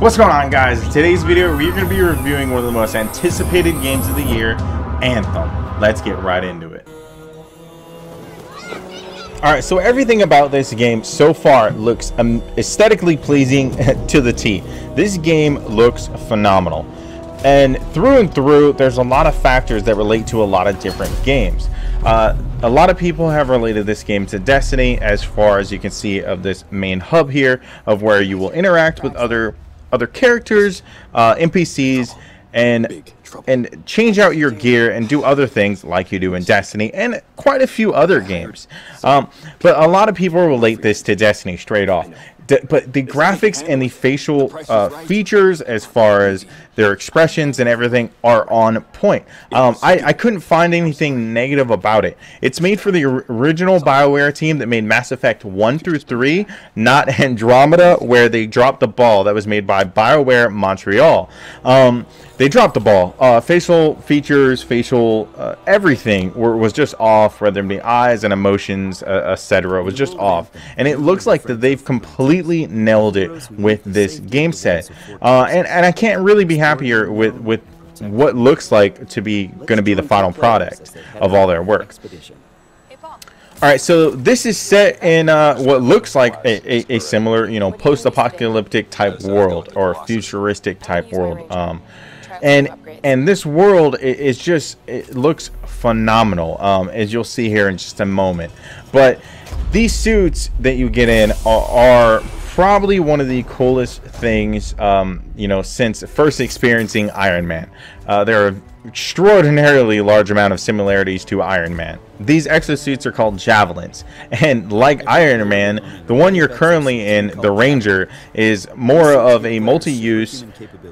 What's going on guys? In today's video we're going to be reviewing one of the most anticipated games of the year, Anthem. Let's get right into it. Alright, so everything about this game so far looks um, aesthetically pleasing to the T. This game looks phenomenal. And through and through, there's a lot of factors that relate to a lot of different games. Uh, a lot of people have related this game to Destiny as far as you can see of this main hub here of where you will interact with other other characters, uh, NPCs, and and change out your gear and do other things like you do in Destiny and quite a few other games. Um, but a lot of people relate this to Destiny straight off. But the graphics and the facial uh, features as far as their expressions and everything are on point um, I, I couldn't find anything negative about it it's made for the original bioware team that made mass effect 1 through 3 not andromeda where they dropped the ball that was made by bioware montreal um, they dropped the ball. Uh, facial features, facial uh, everything were, was just off. Whether it be eyes and emotions, uh, etc., was just off. And it looks like that they've completely nailed it with this game set. Uh, and and I can't really be happier with with what looks like to be going to be the final product of all their work. All right, so this is set in uh, what looks like a, a, a similar, you know, post-apocalyptic type world or futuristic type world. Um, and and this world is just it looks phenomenal um, as you'll see here in just a moment but these suits that you get in are, are probably one of the coolest things um, you know since first experiencing Iron Man. Uh, there are extraordinarily large amount of similarities to Iron Man. These exosuits are called Javelins, and like Iron Man, the one you're currently in, the Ranger, is more of a multi-use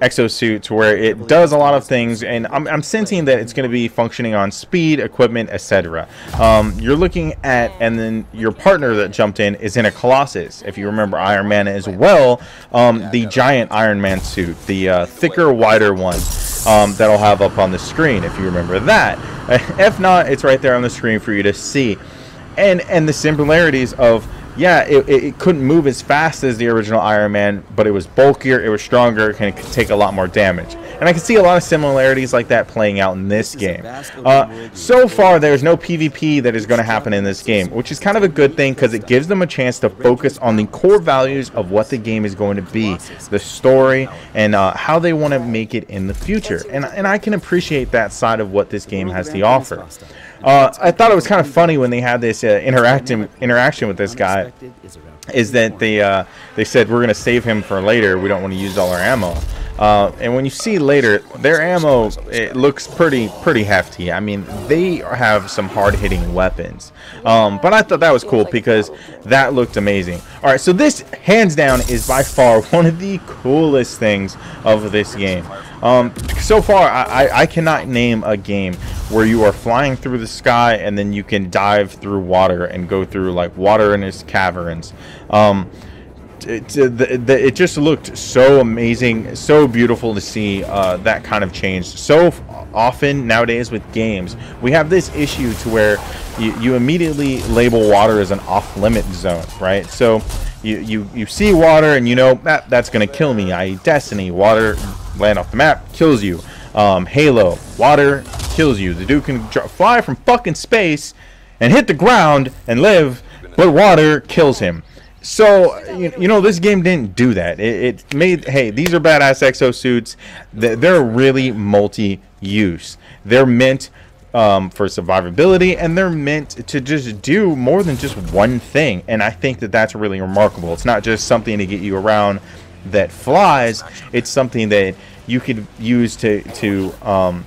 exosuit where it does a lot of things, and I'm, I'm sensing that it's going to be functioning on speed, equipment, etc. Um, you're looking at, and then your partner that jumped in is in a Colossus. If you remember Iron Man as well, um, the giant Iron Man suit, the uh, thicker, wider one um, that I'll have up on the screen if you remember that. If not, it's right there on the screen for you to see. And and the similarities of yeah, it, it couldn't move as fast as the original Iron Man, but it was bulkier, it was stronger, and it could take a lot more damage. And I can see a lot of similarities like that playing out in this game. Uh, so far, there's no PvP that is going to happen in this game, which is kind of a good thing because it gives them a chance to focus on the core values of what the game is going to be, the story, and uh, how they want to make it in the future. And, and I can appreciate that side of what this game has to offer. Uh, I thought it was kind of funny when they had this uh, interaction interaction with this guy. Is that they uh, they said we're gonna save him for later. We don't want to use all our ammo. Uh, and when you see later, their ammo it looks pretty pretty hefty. I mean, they have some hard-hitting weapons. Um, but I thought that was cool because that looked amazing. All right, so this hands down is by far one of the coolest things of this game. Um, so far, I, I cannot name a game where you are flying through the sky and then you can dive through water and go through like water in its caverns. Um, it, it, it, just looked so amazing, so beautiful to see uh, that kind of change. So often nowadays with games, we have this issue to where you, you immediately label water as an off-limit zone, right? So you, you, you see water and you know that that's gonna kill me. I Destiny, water land off the map kills you. Um, Halo, water kills you. The dude can fly from fucking space and hit the ground and live, but water kills him. So, you, you know, this game didn't do that. It, it made, hey, these are badass exosuits. They're really multi-use. They're meant um, for survivability, and they're meant to just do more than just one thing. And I think that that's really remarkable. It's not just something to get you around that flies. It's something that you could use to to um,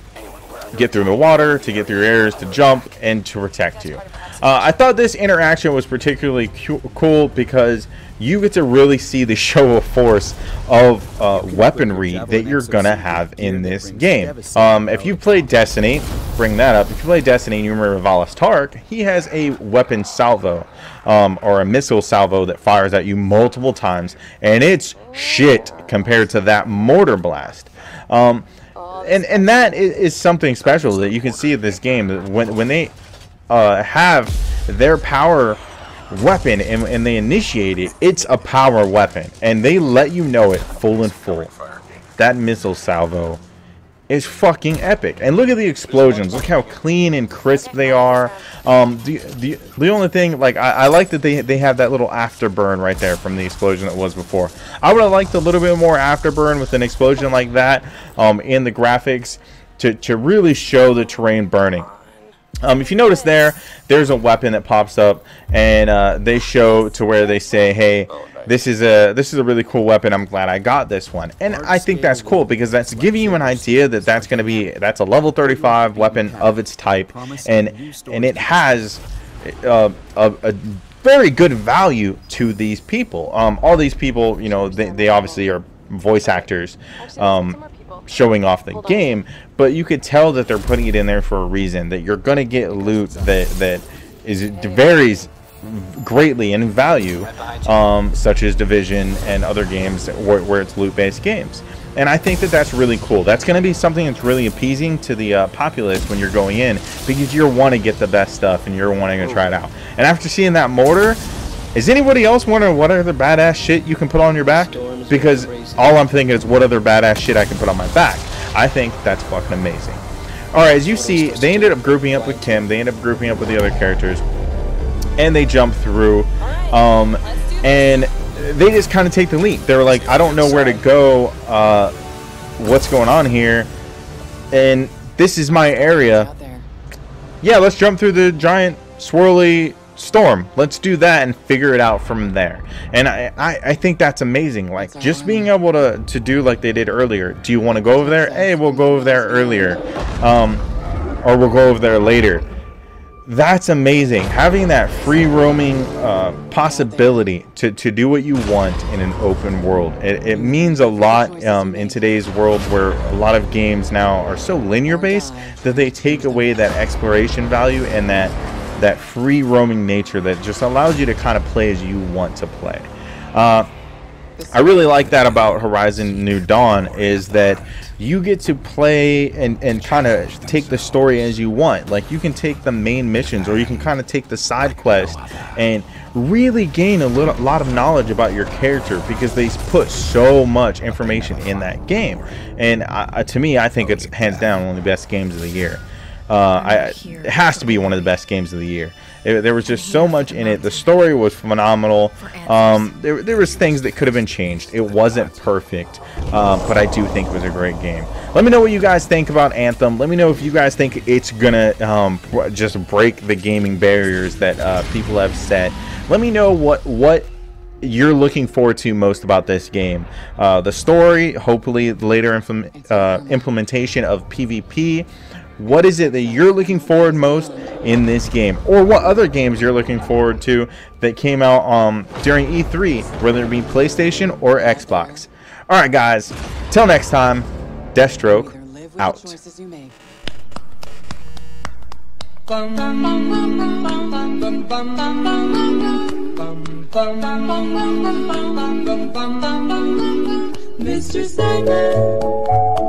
get through the water, to get through areas, to jump, and to protect you. Uh, I thought this interaction was particularly cool because you get to really see the show of force of uh, weaponry that you're gonna have in this game. Um, if you played Destiny, bring that up. If you play Destiny and you remember Valus Ta'aurc, he has a weapon salvo um, or a missile salvo that fires at you multiple times, and it's shit compared to that mortar blast. Um, and and that is, something special that you can see in this game. When when they uh, have their power weapon and, and they initiate it, it's a power weapon. And they let you know it full and full. That missile salvo is fucking epic. And look at the explosions. Look how clean and crisp they are. Um, the, the, the only thing, like, I, I like that they, they have that little afterburn right there from the explosion that was before. I would have liked a little bit more afterburn with an explosion like that um, in the graphics to, to really show the terrain burning. Um, if you notice there, there's a weapon that pops up, and uh, they show to where they say, "Hey, this is a this is a really cool weapon. I'm glad I got this one." And I think that's cool because that's giving you an idea that that's going to be that's a level 35 weapon of its type, and and it has uh, a, a very good value to these people. Um, all these people, you know, they, they obviously are voice actors. Um, showing off the game, but you could tell that they're putting it in there for a reason. That you're gonna get loot that that is varies greatly in value, um, such as Division and other games where, where it's loot-based games. And I think that that's really cool. That's going to be something that's really appeasing to the uh, populace when you're going in because you're want to get the best stuff and you're wanting to try it out. And after seeing that mortar, is anybody else wondering what other badass shit you can put on your back? Because all I'm thinking is what other badass shit I can put on my back. I think that's fucking amazing. Alright, as you see, they ended up grouping up with Kim. They ended up grouping up with the other characters. And they jump through. Um, and they just kind of take the leap. They were like, I don't know where to go. Uh, what's going on here? And this is my area. Yeah, let's jump through the giant swirly storm let's do that and figure it out from there and I, I, I think that's amazing like just being able to to do like they did earlier do you want to go over there hey we'll go over there earlier um or we'll go over there later that's amazing having that free roaming uh, possibility to, to do what you want in an open world it, it means a lot um, in today's world where a lot of games now are so linear based that they take away that exploration value and that that free roaming nature that just allows you to kind of play as you want to play. Uh, I really like that about Horizon New Dawn is that you get to play and, and kind of take the story as you want. Like you can take the main missions or you can kind of take the side quest and really gain a little, lot of knowledge about your character because they put so much information in that game. And to me, I think it's hands down one of the best games of the year. Uh, I, it has to be one of the best games of the year. It, there was just so much in it. The story was phenomenal. Um, there, there was things that could have been changed. It wasn't perfect, uh, but I do think it was a great game. Let me know what you guys think about Anthem. Let me know if you guys think it's gonna um, just break the gaming barriers that uh, people have set. Let me know what what you're looking forward to most about this game. Uh, the story, hopefully the later implement, uh, implementation of PvP. What is it that you're looking forward most in this game? Or what other games you're looking forward to that came out um, during E3, whether it be PlayStation or Xbox? Alright guys, till next time, Deathstroke out. Mr. Sandman